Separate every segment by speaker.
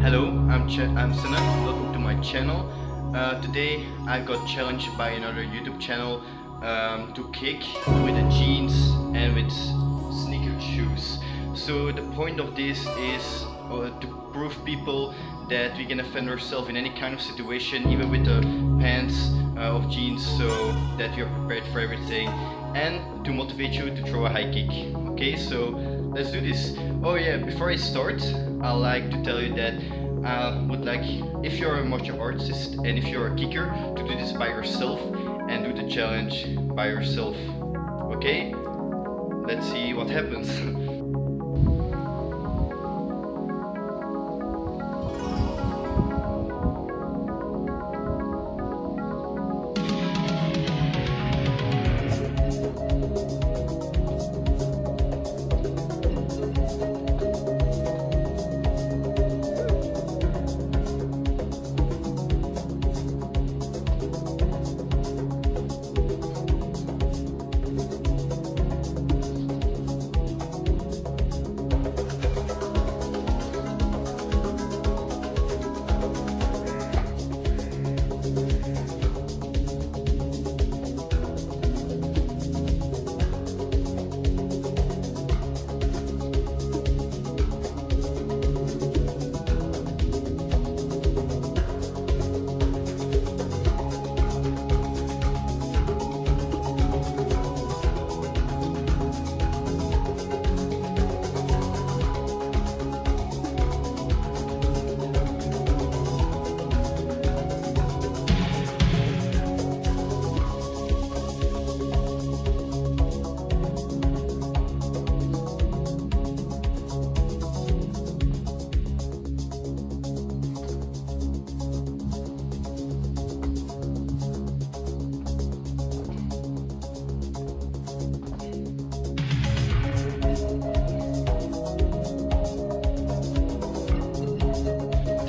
Speaker 1: Hello, I'm Ch I'm Senne. Welcome to my channel. Uh, today I got challenged by another YouTube channel um, to kick with the jeans and with sneaker shoes. So the point of this is uh, to prove people that we can defend ourselves in any kind of situation, even with the pants uh, of jeans, so that we are prepared for everything, and to motivate you to throw a high kick. Okay, so let's do this. Oh yeah, before I start, I like to tell you that I would like, if you're a martial artist and if you're a kicker, to do this by yourself and do the challenge by yourself. Okay? Let's see what happens.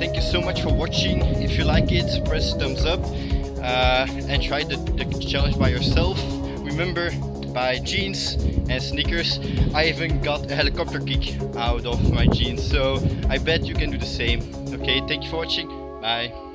Speaker 1: thank you so much for watching. If you like it press thumbs up uh, and try the, the, challenge by yourself. Remember buy jeans and sneakers. I even got a helicopter kick out of my jeans so I bet you can do the same. Okay thank you for watching. Bye